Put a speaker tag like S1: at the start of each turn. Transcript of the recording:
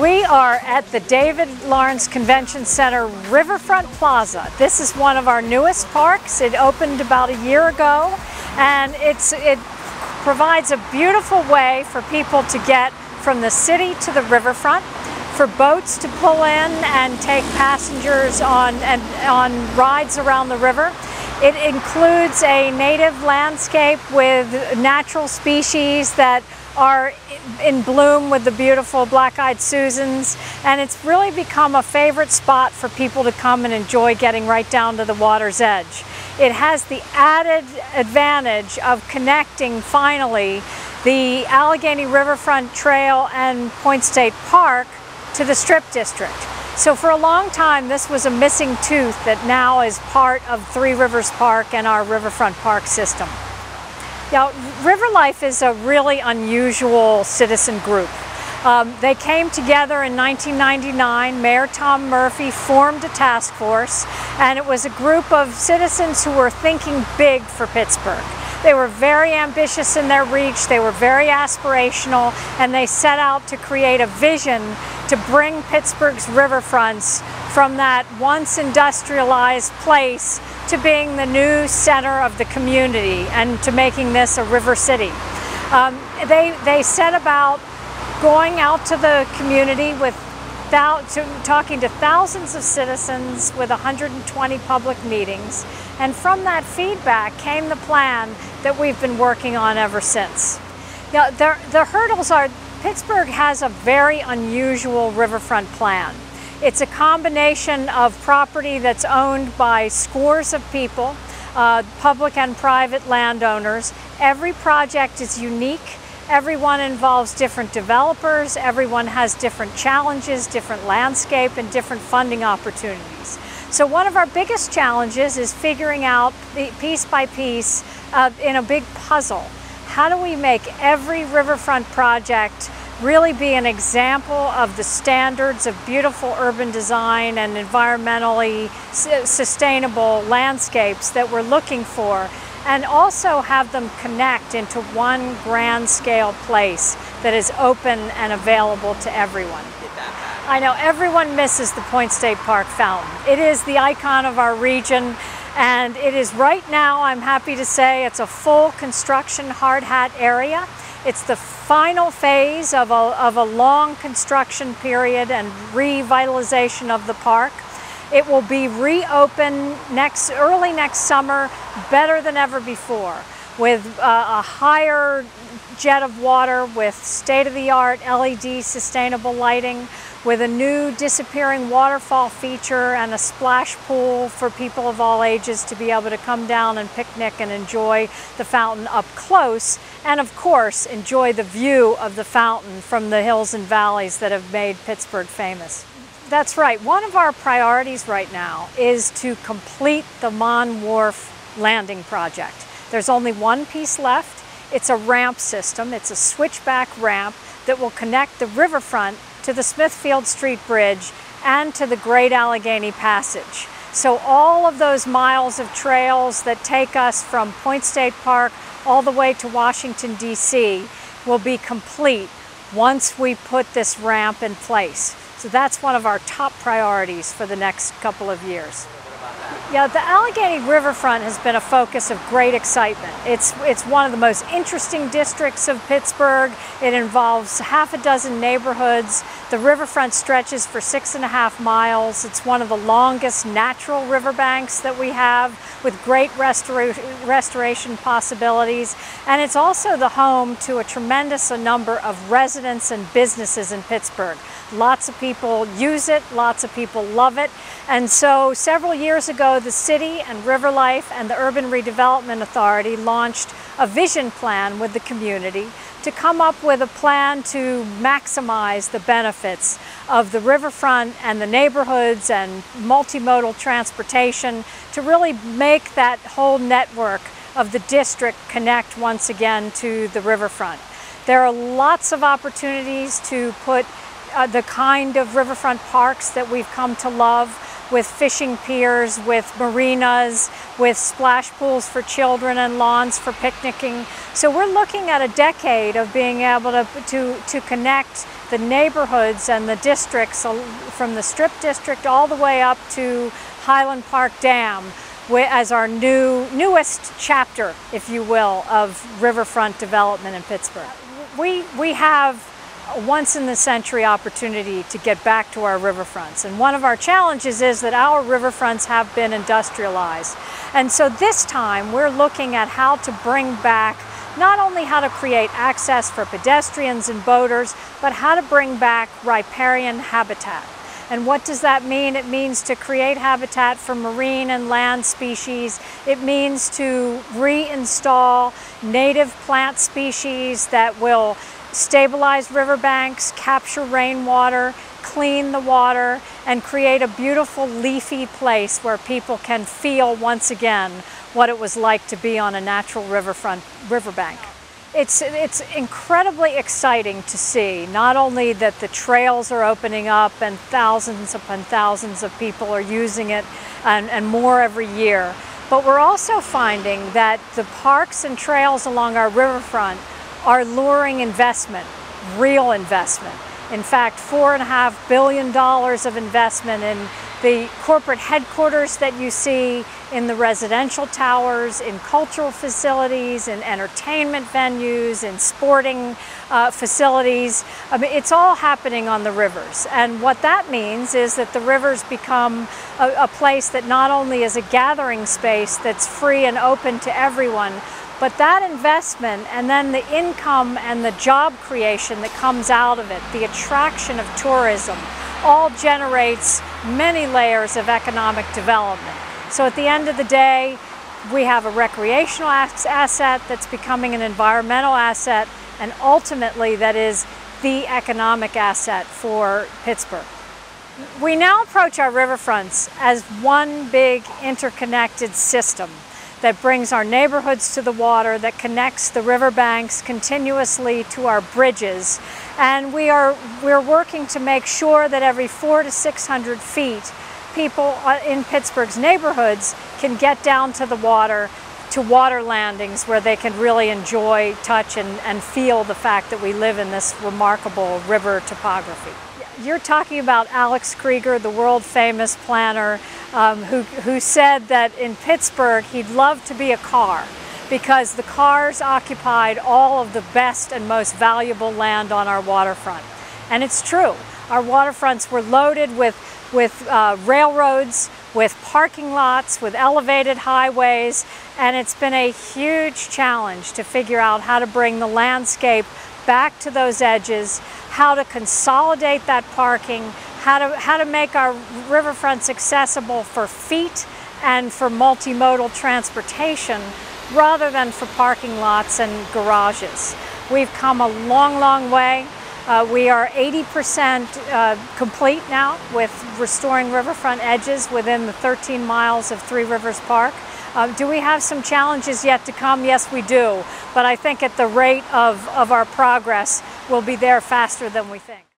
S1: We are at the David Lawrence Convention Center Riverfront Plaza. This is one of our newest parks. It opened about a year ago and it's, it provides a beautiful way for people to get from the city to the riverfront, for boats to pull in and take passengers on, and, on rides around the river. It includes a native landscape with natural species that are in bloom with the beautiful black-eyed Susans and it's really become a favorite spot for people to come and enjoy getting right down to the water's edge. It has the added advantage of connecting finally the Allegheny Riverfront Trail and Point State Park to the Strip District. So for a long time this was a missing tooth that now is part of Three Rivers Park and our Riverfront Park system. Now, Riverlife is a really unusual citizen group. Um, they came together in 1999. Mayor Tom Murphy formed a task force, and it was a group of citizens who were thinking big for Pittsburgh. They were very ambitious in their reach, they were very aspirational, and they set out to create a vision to bring Pittsburgh's riverfronts from that once industrialized place to being the new center of the community and to making this a river city. Um, they, they set about going out to the community with to, talking to thousands of citizens with 120 public meetings and from that feedback came the plan that we've been working on ever since. Now, the, the hurdles are Pittsburgh has a very unusual riverfront plan. It's a combination of property that's owned by scores of people, uh, public and private landowners. Every project is unique. Everyone involves different developers. Everyone has different challenges, different landscape, and different funding opportunities. So one of our biggest challenges is figuring out piece by piece uh, in a big puzzle. How do we make every riverfront project really be an example of the standards of beautiful urban design and environmentally sustainable landscapes that we're looking for and also have them connect into one grand scale place that is open and available to everyone. I know everyone misses the Point State Park fountain. It is the icon of our region and it is right now, I'm happy to say, it's a full construction hard hat area. It's the final phase of a, of a long construction period and revitalization of the park. It will be reopened next, early next summer, better than ever before, with uh, a higher jet of water, with state-of-the-art LED sustainable lighting, with a new disappearing waterfall feature and a splash pool for people of all ages to be able to come down and picnic and enjoy the fountain up close and of course enjoy the view of the fountain from the hills and valleys that have made Pittsburgh famous. That's right, one of our priorities right now is to complete the Mon Wharf landing project. There's only one piece left. It's a ramp system. It's a switchback ramp that will connect the riverfront to the Smithfield Street Bridge and to the Great Allegheny Passage. So all of those miles of trails that take us from Point State Park all the way to Washington, D.C. will be complete once we put this ramp in place. So that's one of our top priorities for the next couple of years. Yeah, the Allegheny Riverfront has been a focus of great excitement. It's, it's one of the most interesting districts of Pittsburgh. It involves half a dozen neighborhoods. The riverfront stretches for six and a half miles. It's one of the longest natural riverbanks that we have with great restora restoration possibilities. And it's also the home to a tremendous number of residents and businesses in Pittsburgh. Lots of people use it, lots of people love it. And so several years ago, the city and Riverlife and the Urban Redevelopment Authority launched a vision plan with the community to come up with a plan to maximize the benefits of the riverfront and the neighborhoods and multimodal transportation to really make that whole network of the district connect once again to the riverfront. There are lots of opportunities to put uh, the kind of riverfront parks that we've come to love. With fishing piers, with marinas, with splash pools for children and lawns for picnicking. So we're looking at a decade of being able to, to, to connect the neighborhoods and the districts from the Strip District all the way up to Highland Park Dam as our new newest chapter, if you will, of riverfront development in Pittsburgh. We, we have once in the century opportunity to get back to our riverfronts. And one of our challenges is that our riverfronts have been industrialized. And so this time we're looking at how to bring back not only how to create access for pedestrians and boaters, but how to bring back riparian habitat. And what does that mean? It means to create habitat for marine and land species. It means to reinstall native plant species that will stabilize riverbanks, capture rainwater, clean the water, and create a beautiful leafy place where people can feel once again what it was like to be on a natural riverfront riverbank. It's, it's incredibly exciting to see not only that the trails are opening up and thousands upon thousands of people are using it and, and more every year, but we're also finding that the parks and trails along our riverfront are luring investment, real investment. In fact, $4.5 billion of investment in the corporate headquarters that you see in the residential towers, in cultural facilities, in entertainment venues, in sporting uh, facilities. I mean, it's all happening on the rivers. And what that means is that the rivers become a, a place that not only is a gathering space that's free and open to everyone, but that investment and then the income and the job creation that comes out of it, the attraction of tourism, all generates many layers of economic development. So at the end of the day, we have a recreational asset that's becoming an environmental asset, and ultimately that is the economic asset for Pittsburgh. We now approach our riverfronts as one big interconnected system that brings our neighborhoods to the water, that connects the riverbanks continuously to our bridges. And we are we're working to make sure that every four to 600 feet, people uh, in Pittsburgh's neighborhoods can get down to the water to water landings where they can really enjoy, touch, and, and feel the fact that we live in this remarkable river topography. You're talking about Alex Krieger, the world famous planner, um, who, who said that in Pittsburgh he'd love to be a car because the cars occupied all of the best and most valuable land on our waterfront. And it's true. Our waterfronts were loaded with, with uh, railroads, with parking lots, with elevated highways, and it's been a huge challenge to figure out how to bring the landscape back to those edges, how to consolidate that parking, how to, how to make our riverfronts accessible for feet and for multimodal transportation rather than for parking lots and garages. We've come a long, long way. Uh, we are 80% uh, complete now with restoring riverfront edges within the 13 miles of Three Rivers Park. Uh, do we have some challenges yet to come? Yes, we do. But I think at the rate of, of our progress, we'll be there faster than we think.